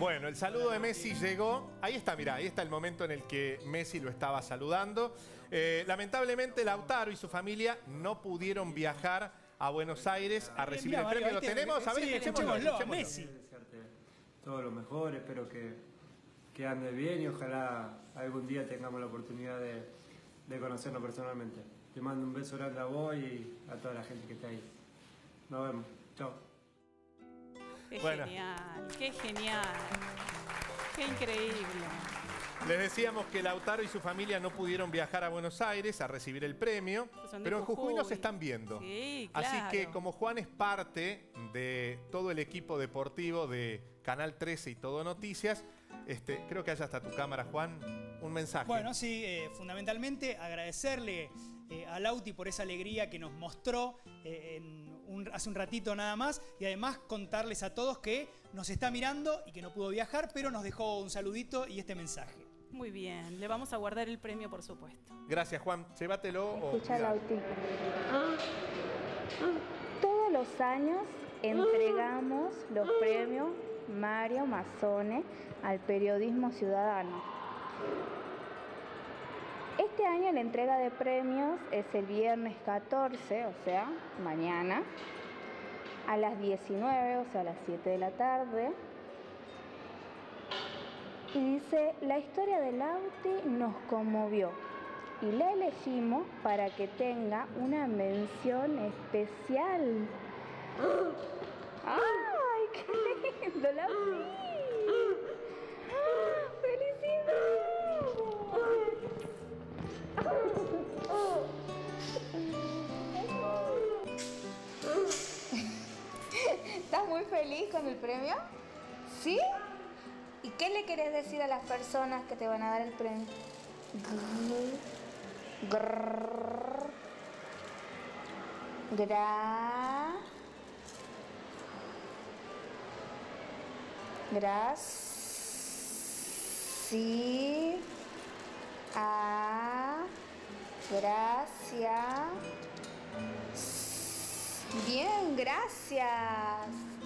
Bueno, el saludo de Messi llegó. Ahí está, mirá, ahí está el momento en el que Messi lo estaba saludando. Eh, lamentablemente, Lautaro y su familia no pudieron viajar a Buenos Aires a recibir el premio. ¿Lo tenemos? A ver, escuchémoslo. Messi. Desearte todo lo mejor, espero que, que andes bien y ojalá algún día tengamos la oportunidad de, de conocernos personalmente. Te mando un beso grande a vos y a toda la gente que está ahí. Nos vemos. Chao. Qué Bueno. genial, qué genial. Qué increíble. Les decíamos que Lautaro y su familia no pudieron viajar a Buenos Aires a recibir el premio, pero en Jujuy nos están viendo. Sí, Así claro. que como Juan es parte de todo el equipo deportivo de Canal 13 y Todo Noticias, este, creo que haya hasta tu cámara, Juan, un mensaje. Bueno, sí, eh, fundamentalmente agradecerle eh, a Lauti por esa alegría que nos mostró eh, en un- hace un ratito nada más y además contarles a todos que nos está mirando y que no pudo viajar, pero nos dejó un saludito y este mensaje. Muy bien, le vamos a guardar el premio, por supuesto. Gracias, Juan. Llévatelo o Escucha, cuidado. Lauti. Todos los años entregamos los premios Mario Mazzone al periodismo ciudadano. Este año la entrega de premios es el viernes 14, o sea, mañana, a las 19, o sea, a las 7 de la tarde. Y dice, la historia de Lauti nos conmovió y la elegimos para que tenga una mención especial. ¡Ay, qué lindo, Lauti! ¡Felicidades! ¿Estás muy feliz con el premio? ¿Sí? ¿Y qué le querés decir a las personas que te van a dar el premio? Gra. Gracias. A. Gracias. Bien, gracias.